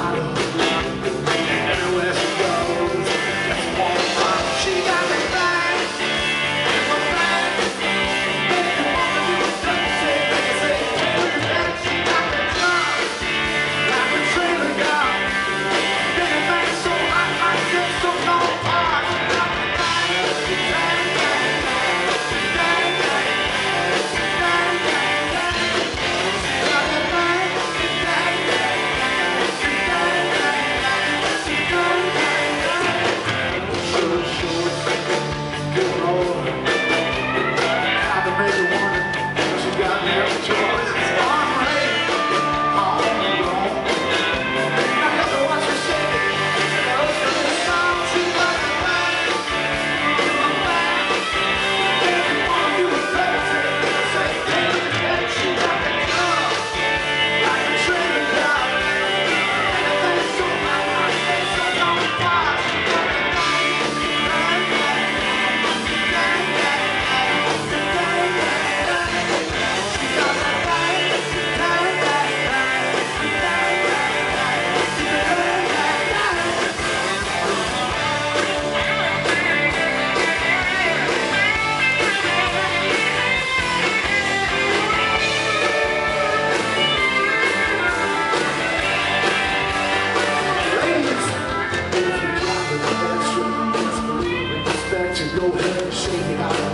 Wow. go ahead and out.